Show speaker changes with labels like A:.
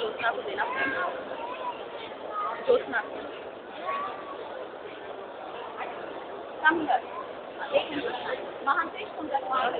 A: Jotsna på dina pengar. Jotsna. Samla. machen Sie. sich und das war